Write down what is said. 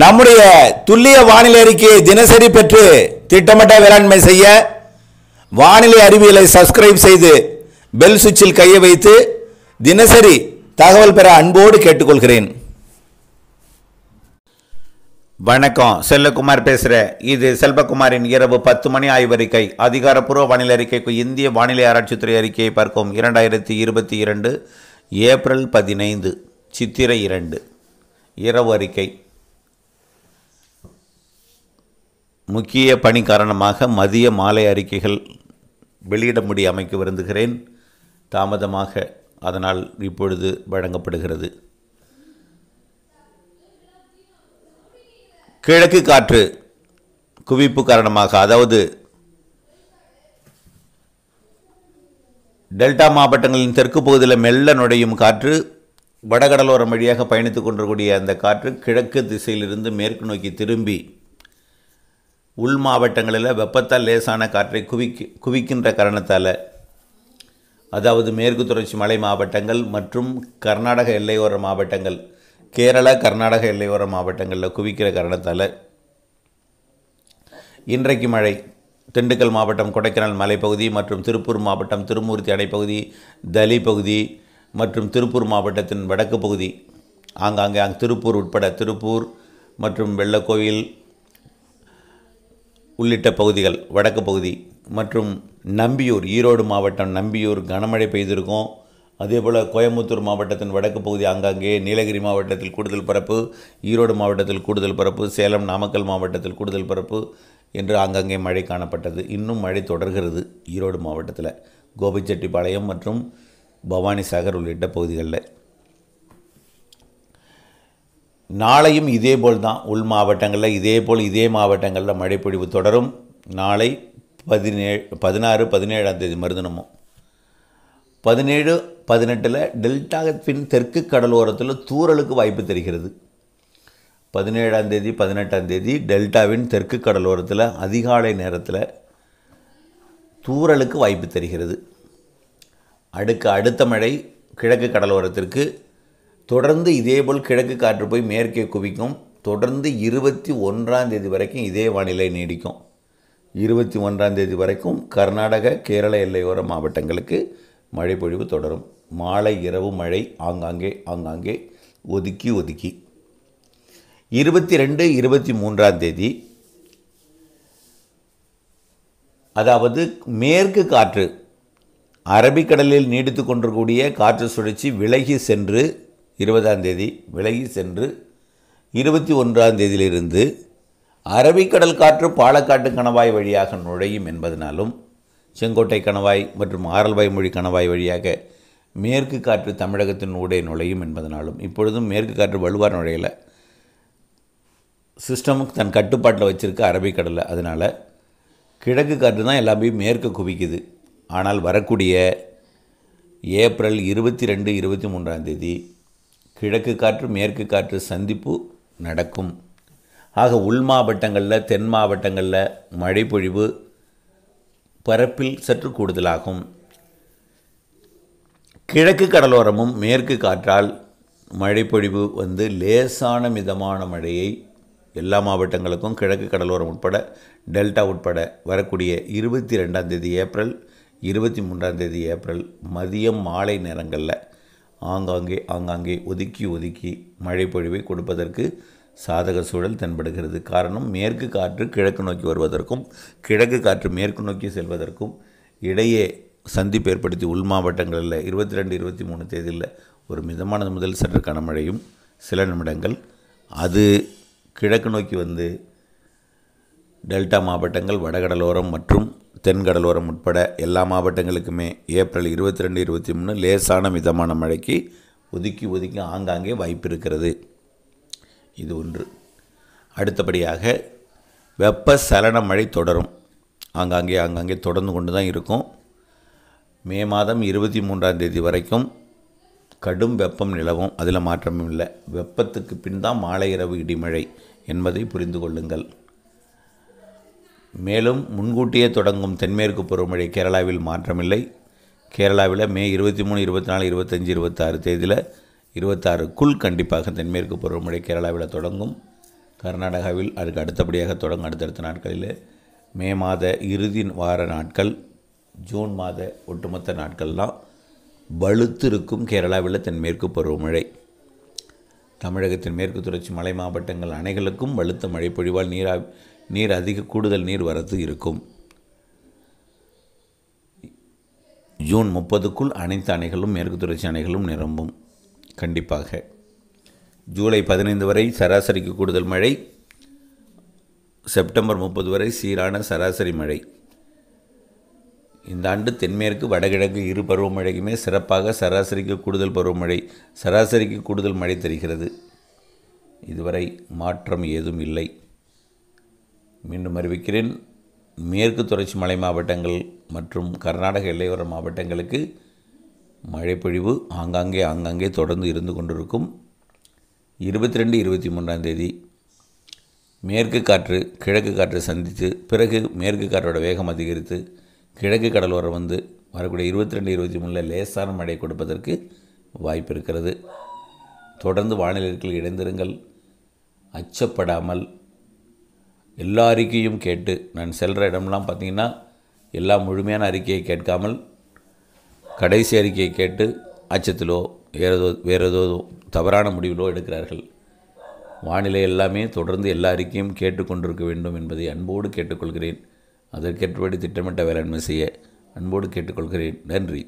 நம்முடைய துல்லிய வானிலை அறிக்கையை தினசரி பெற்று திட்டமிட்ட வேளாண்மை செய்ய வானிலை அறிவியலை சப்ஸ்கிரைப் செய்து பெல் சுவிட்சில் கையை வைத்து தினசரி தகவல் பெற அன்போடு கேட்டுக்கொள்கிறேன். வணக்கம். செல்லகுமார் பேசுகிறேன் இது செல்வகுமாரின் இரவு பத்து மணி ஆய்வறிக்கை அதிகாரப்பூர்வ வானிலை அறிக்கைக்கு இந்திய வானிலை ஆராய்ச்சித்துறை அறிக்கையை பார்க்கும் இரண்டாயிரத்தி இருபத்தி இரண்டு ஏப்ரல் பதினைந்து சித்திரை இரண்டு. இரவு அறிக்கை. முக்கிய பணி காரணமாக மதிய மாலை அறிக்கைகள் வெளியிட அமைக்க விருந்துகிறேன் தாமதமாக அதனால் இப்பொழுது வழங்கப்படுகிறது. கிழக்கு காற்று குவிப்பு காரணமாக அதாவது டெல்டா மாவட்டங்களின் தெற்கு பகுதியில் மெல்ல நுழையும் காற்று வடகடலோரம் வழியாக பயணித்துக் கொண்டிருக்கூடிய அந்த காற்று கிழக்கு திசையிலிருந்து மேற்கு நோக்கி திரும்பி உள் மாவட்டங்களில் வெப்பத்தால் லேசான காற்றை குவிக்கு குவிக்கின்ற காரணத்தால் அதாவது மேற்கு தொடர்ச்சி மலை மாவட்டங்கள் மற்றும் கர்நாடக எல்லையோர மாவட்டங்கள் கேரள கர்நாடக எல்லையோர மாவட்டங்களில் குவிக்கிற காரணத்தால் இன்றைக்கு மழை திண்டுக்கல் மாவட்டம் கொடைக்கானல் மலைப்பகுதி மற்றும் திருப்பூர் மாவட்டம் திருமூர்த்தி அணைப்பகுதி தலி பகுதி மற்றும் திருப்பூர் மாவட்டத்தின் வடக்கு பகுதி ஆங்காங்கே அங் திருப்பூர் உட்பட திருப்பூர் மற்றும் வெள்ளக்கோவில் உள்ளிட்ட பகுதிகள் வடக்கு பகுதி மற்றும் நம்பியூர் ஈரோடு மாவட்டம் நம்பியூர் கனமழை பெய்திருக்கும். அதேபோல் கோயம்புத்தூர் மாவட்டத்தின் வடக்கு பகுதி ஆங்காங்கே நீலகிரி மாவட்டத்தில் கூடுதல் பரப்பு ஈரோடு மாவட்டத்தில் கூடுதல் பரப்பு சேலம் நாமக்கல் மாவட்டத்தில் கூடுதல் பரப்பு என்று ஆங்காங்கே மழை காணப்பட்டது. இன்னும் மழை தொடர்கிறது ஈரோடு மாவட்டத்தில். கோபிச்செட்டிப்பாளையம் மற்றும் பவானி சாகர் உள்ளிட்ட பகுதிகளில். நாளையும் இதேபோல் தான் உள் மாவட்டங்களில் இதேபோல் இதே மாவட்டங்களில் மழைப்பொழிவு தொடரும். நாளை பதினேழு பதினாறு பதினேழாம் தேதி மருதனமும் பதினேழு பதினெட்டில் டெல்டாவின் தெற்கு கடலோரத்தில் தூரலுக்கு வாய்ப்பு தெரிகிறது. பதினேழாம் தேதி பதினெட்டாம் தேதி டெல்டாவின் தெற்கு கடலோரத்தில் அதிகாலை நேரத்தில் தூரலுக்கு வாய்ப்பு தெரிகிறது. அடுக்க அடுத்த மழை கிழக்கு கடலோரத்திற்கு தொடர்ந்து இதேபோல் கிழக்கு காற்று போய் மேற்கே குவிக்கும். தொடர்ந்து இருபத்தி ஒன்றாம் தேதி வரைக்கும் இதே வானிலை நீடிக்கும். இருபத்தி ஒன்றாம் தேதி வரைக்கும் கர்நாடக கேரள எல்லையோர மாவட்டங்களுக்கு மழை பொழிவு தொடரும். மாலை இரவு மழை ஆங்காங்கே ஆங்காங்கே ஒதுக்கி ஒதுக்கி. இருபத்தி ரெண்டு இருபத்தி மூன்றாம் தேதி அதாவது மேற்கு காற்று அரபிக்கடலில் நீடித்து கொண்டிருக்கூடிய காற்று சுழற்சி விலகி சென்று இருபதாம் தேதி விலகி சென்று இருபத்தி ஒன்றாம் தேதியிலிருந்து அரபிக்கடல் காற்று பாலக்காட்டு கணவாய் வழியாக நுழையும் என்பதனாலும் செங்கோட்டை கணவாய் மற்றும் ஆரல்வாய் மொழி கணவாய் வழியாக மேற்கு காற்று தமிழகத்தின் ஊடே நுழையும் என்பதனாலும் இப்பொழுதும் மேற்கு காற்று வலுவாக நுழையலை. சிஸ்டமுக்கு தன் கட்டுப்பாட்டில் வச்சுருக்க அரபிக்கடலை அதனால் கிழக்கு காற்று தான் எல்லாமே மேற்கு குவிக்குது. ஆனால் வரக்கூடிய ஏப்ரல் இருபத்தி ரெண்டு இருபத்தி மூன்றாம் தேதி கிழக்கு காற்று மேற்கு காற்று சந்திப்பு நடக்கும். ஆக உள் மாவட்டங்களில் தென் மாவட்டங்களில் மழை பொழிவு பரப்பில் சற்று கூடுதலாகும். கிழக்கு கடலோரமும் மேற்கு காற்றால் மழைப்பொழிவு வந்து லேசான மிதமான மழையை எல்லா மாவட்டங்களுக்கும் கிழக்கு கடலோரம் உட்பட டெல்டா உட்பட வரக்கூடிய இருபத்தி ரெண்டாம் தேதி ஏப்ரல் இருபத்தி மூன்றாம் தேதி ஏப்ரல் மதியம் மாலை நேரங்களில் ஆங்காங்கே ஆங்காங்கே ஒதுக்கி ஒதுக்கி மழை பொழிவை கொடுப்பதற்கு சாதக சூழல் தென்படுகிறது. காரணம் மேற்கு காற்று கிழக்கு நோக்கி வருவதற்கும் கிழக்கு காற்று மேற்கு நோக்கி செல்வதற்கும் இடையே சந்திப்பு ஏற்படுத்தி உள் மாவட்டங்களில் இருபத்தி ரெண்டு இருபத்தி மூணு தேதியில் ஒரு மிதமானது முதல் சற்று கனமழையும் சில நிமிடங்கள். அது கிழக்கு நோக்கி வந்து டெல்டா மாவட்டங்கள் வடகடலோரம் மற்றும் தென்கடலோரம் உட்பட எல்லா மாவட்டங்களுக்குமே ஏப்ரல் இருபத்தி ரெண்டு இருபத்தி மூணு லேசான மிதமான மழைக்கு ஒதுக்கி ஒதுக்கி ஆங்காங்கே வாய்ப்பு இருக்கிறது இது ஒன்று. அடுத்தபடியாக வெப்ப சலன மழை தொடரும். ஆங்காங்கே ஆங்காங்கே தொடர்ந்து கொண்டு தான் இருக்கும். மே மாதம் இருபத்தி மூன்றாம் தேதி வரைக்கும் கடும் வெப்பம் நிலவும். அதில் மாற்றமும் இல்லை. வெப்பத்துக்கு பின் தான் மாலை இரவு இடிமழை என்பதை புரிந்து கொள்ளுங்கள். மேலும் முன்கூட்டியே தொடங்கும் தென்மேற்கு பருவமழை கேரளாவில் மாற்றமில்லை. கேரளாவில் மே இருபத்தி மூணு இருபத்தி நாலு இருபத்தஞ்சி இருபத்தாறு தேதியில் இருபத்தாறுக்குள் கண்டிப்பாக தென்மேற்கு பருவமழை கேரளாவில் தொடங்கும். கர்நாடகாவில் அதுக்கு அடுத்தபடியாக தொடங்கும் அடுத்தடுத்த நாட்களில். மே மாத இறுதி வார நாட்கள் ஜூன் மாத ஒட்டுமொத்த நாட்கள்லாம் வலுத்திருக்கும் கேரளாவில் தென்மேற்கு பருவமழை. தமிழகத்தின் மேற்கு தொடர்ச்சி மலை மாவட்டங்கள் அணைகளுக்கும் வலுத்த மழை பொழிவால் நீரா நீர் அதிக கூடுதல் நீர் வரத்து இருக்கும். ஜூன் முப்பதுக்குள் அனைத்து அணைகளும் மேற்கு தொடர்ச்சி அணைகளும் நிரம்பும். கண்டிப்பாக. ஜூலை பதினைந்து வரை சராசரிக்கு கூடுதல் மழை. செப்டம்பர் முப்பது வரை சீரான சராசரி மழை. இந்த ஆண்டு தென்மேற்கு வடகிழக்கு இரு பருவமழைக்குமே சிறப்பாக சராசரிக்கு கூடுதல் பருவமழை சராசரிக்கு கூடுதல் மழை தருகிறது. இதுவரை மாற்றம் ஏதும் இல்லை. மீண்டும் அறிவிக்கிறேன். மேற்கு தொடர்ச்சி மலை மாவட்டங்கள் மற்றும் கர்நாடக எல்லையோர மாவட்டங்களுக்கு மழைப்பொழிவு ஆங்காங்கே ஆங்காங்கே தொடர்ந்து இருந்து கொண்டிருக்கும். இருபத்தி ரெண்டு இருபத்தி மூன்றாம் தேதி மேற்கு காற்று கிழக்கு காற்று சந்தித்து பிறகு மேற்கு காற்றோட வேகம் அதிகரித்து கிழக்கு கடலோரம் வந்து வரக்கூடிய இருபத்தி ரெண்டு இருபத்தி மூணில் லேசான மழை கொடுப்பதற்கு வாய்ப்பு இருக்கிறது. தொடர்ந்து வானிலைகள் இணைந்திருங்கள். அச்சப்படாமல் எல்லா அறிக்கையும் கேட்டு நான் செல்கிற இடம்லாம் பார்த்திங்கன்னா எல்லா முழுமையான அறிக்கையை கேட்காமல் கடைசி அறிக்கையை கேட்டு அச்சத்திலோ வேறதோ வேறு ஏதோ தவறான முடிவிலோ எடுக்கிறார்கள். வானிலை எல்லாமே தொடர்ந்து எல்லா அறிக்கையும் கேட்டுக்கொண்டிருக்க வேண்டும் என்பதை அன்போடு கேட்டுக்கொள்கிறேன். அதற்கேற்றபடி திட்டமிட்ட வேளாண்மை செய்ய அன்போடு கேட்டுக்கொள்கிறேன். நன்றி.